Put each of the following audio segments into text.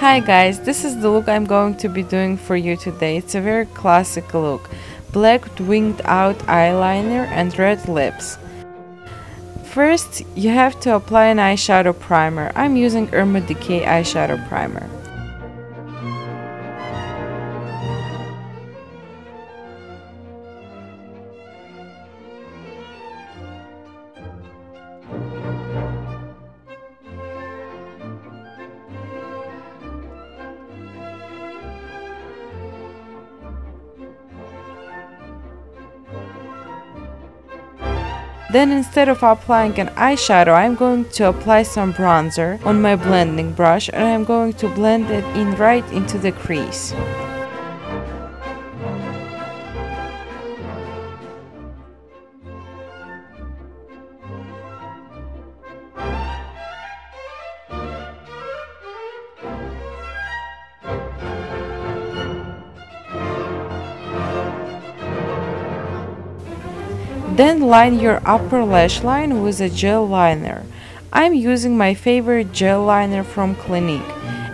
Hi guys, this is the look I'm going to be doing for you today. It's a very classic look. Black winged out eyeliner and red lips. First, you have to apply an eyeshadow primer. I'm using Urban Decay eyeshadow primer. Then instead of applying an eyeshadow, I'm going to apply some bronzer on my blending brush and I'm going to blend it in right into the crease. Then line your upper lash line with a gel liner. I'm using my favorite gel liner from Clinique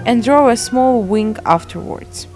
and draw a small wing afterwards.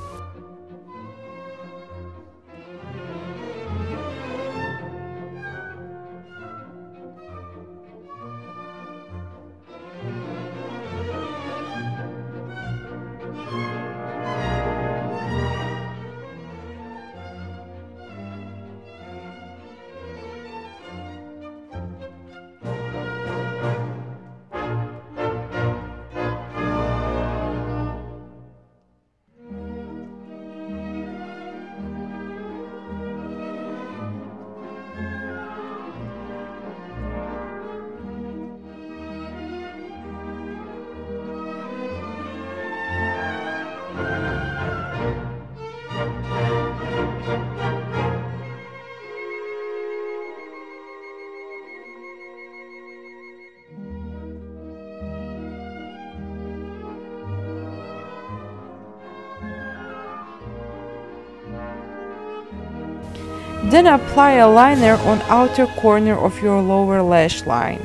Then apply a liner on outer corner of your lower lash line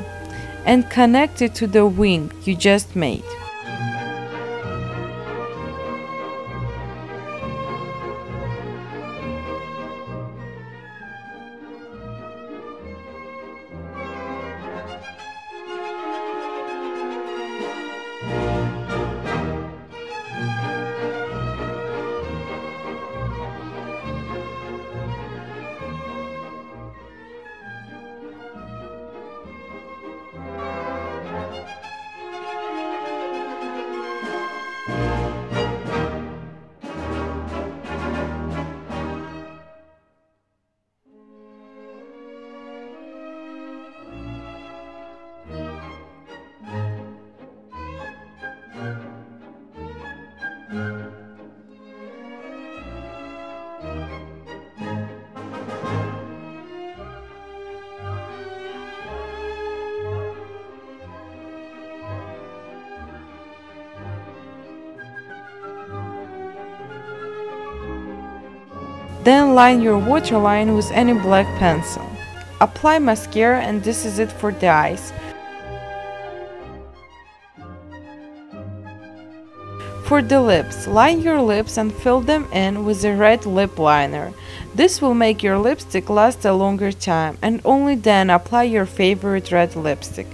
and connect it to the wing you just made. Then line your waterline with any black pencil. Apply mascara and this is it for the eyes. For the lips, line your lips and fill them in with a red lip liner. This will make your lipstick last a longer time and only then apply your favorite red lipstick.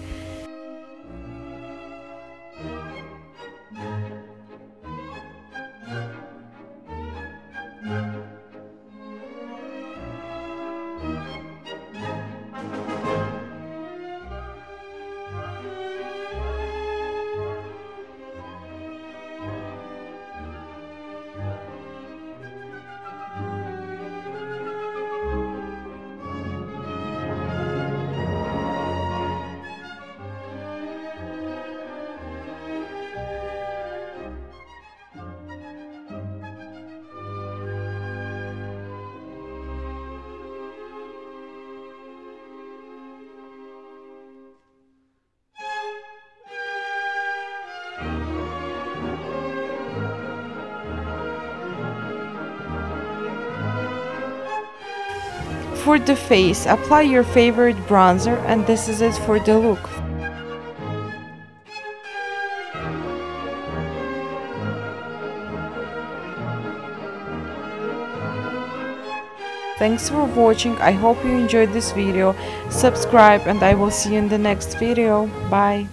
For the face, apply your favorite bronzer and this is it for the look. Thanks for watching, I hope you enjoyed this video, subscribe and I will see you in the next video, bye!